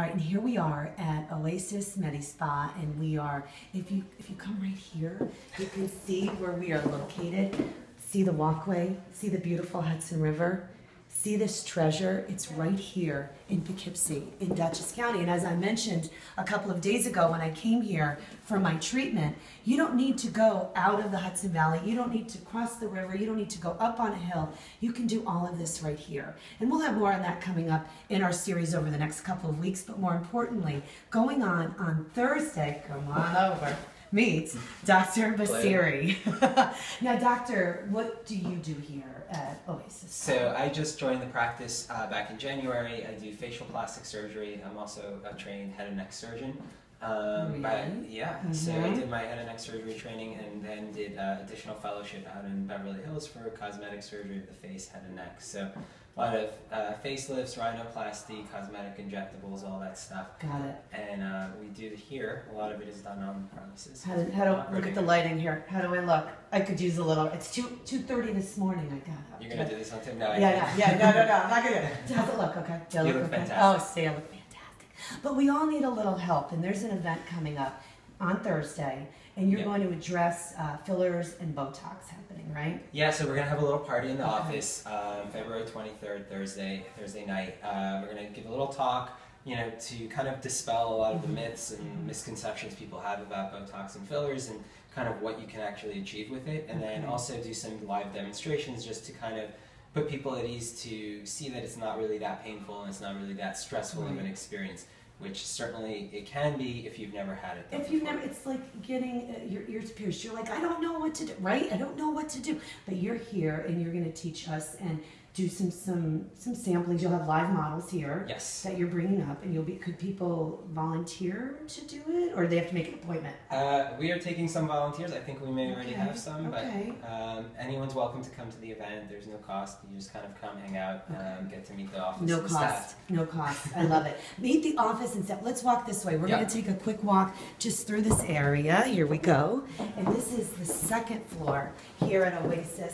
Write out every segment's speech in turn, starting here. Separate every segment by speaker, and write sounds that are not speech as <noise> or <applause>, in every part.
Speaker 1: All right, and here we are at Oasis Medi Spa, and we are. If you if you come right here, you can see where we are located. See the walkway. See the beautiful Hudson River. See this treasure? It's right here in Poughkeepsie, in Dutchess County. And as I mentioned a couple of days ago when I came here for my treatment, you don't need to go out of the Hudson Valley. You don't need to cross the river. You don't need to go up on a hill. You can do all of this right here. And we'll have more on that coming up in our series over the next couple of weeks. But more importantly, going on on Thursday, come on over meets Dr. Bassiri. <laughs> now, Doctor, what do you do here at Oasis?
Speaker 2: So I just joined the practice uh, back in January. I do facial plastic surgery. I'm also a trained head and neck surgeon. Um, but
Speaker 1: Really?
Speaker 2: yeah, so I
Speaker 1: Mhm.
Speaker 2: did my head and neck surgery training and then did uh, additional fellowship out in Beverly Hills for cosmetic surgery of the face, head, and neck. So a lot of uh, facelifts, rhinoplasty, cosmetic injectables, all that stuff.
Speaker 1: Got it.
Speaker 2: And uh, we do here. A lot of it is done on premises.
Speaker 1: How do, how do look at the lighting here? How do I look? I could use a little. It's two two thirty this morning. I got up.
Speaker 2: You're gonna do this on Tim? No,
Speaker 1: Yeah, yeah, yeah. No, no, no. I'm not gonna. <laughs> How's it look? Okay. Do I
Speaker 2: You look
Speaker 1: okay?
Speaker 2: fantastic.
Speaker 1: Oh, see, I look fantastic. But we all need a little help, and there's an event coming up on Thursday, and you're
Speaker 2: Yeah.
Speaker 1: going to address uh, fillers and Botox happening, right?
Speaker 2: Yeah, so we're gonna have a little party in the
Speaker 1: Okay.
Speaker 2: office, um, February twenty third, Thursday, Thursday night. Uh, we're gonna give a little talk, you know, to kind of dispel a lot of the
Speaker 1: Mhm.
Speaker 2: myths and misconceptions people have about Botox and fillers, and kind of what you can actually achieve with it, and then also do some live demonstrations just to kind of put people at ease to see that it's not really that painful and it's not really that stressful of an experience, which certainly it can be if you've never had it.
Speaker 1: If you've never, it's like getting uh, your ears pierced. You're like, I don't know what to do, right? I don't know what to do. But you're here, and you're going to teach us and do some some some samplings. You'll have live models here
Speaker 2: Yes.
Speaker 1: that you're bringing up, and you'll be. Could people volunteer to do it, or do they have to make an appointment?
Speaker 2: Uh, we are taking some volunteers. I think we may already
Speaker 1: Okay,
Speaker 2: have some,
Speaker 1: okay.
Speaker 2: but um, anyone's welcome to come to the event. There's no cost. You just kind of come, hang out, um, get to meet the office.
Speaker 1: No cost.
Speaker 2: staff.
Speaker 1: No cost. I love it. <laughs> Meet the office and stuff. Let's walk this way. We're
Speaker 2: Yeah.
Speaker 1: going to take a quick walk just through this area. Here we go. And this is the second floor here at Oasis.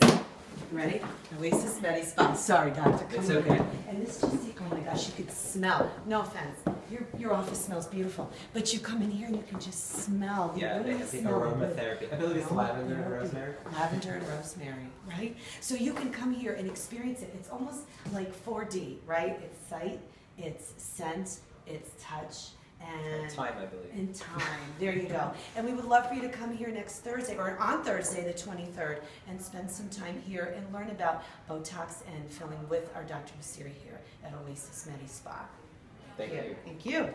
Speaker 1: Ready? Oasis Medi Spa. Sorry, doctor. Come
Speaker 2: It's okay.
Speaker 1: in. And this just, oh my gosh, you could smell. No offense. Your, your office smells beautiful. But you come in here and you can just smell. the-
Speaker 2: Yeah, they have the
Speaker 1: smell?
Speaker 2: aromatherapy. I believe it's lavender and rosemary.
Speaker 1: Lavender and rosemary, right? So you can come here and experience it. It's almost like 4D, right? It's sight, it's scent, it's touch, and
Speaker 2: Time, I believe.
Speaker 1: and time. There you go. <laughs> And we would love for you to come here next Thursday or on Thursday, the 23rd, and spend some time here and learn about Botox and filling with our Dr. Bassiri here at Oasis Medi Spa.
Speaker 2: Thank you.
Speaker 1: Thank you.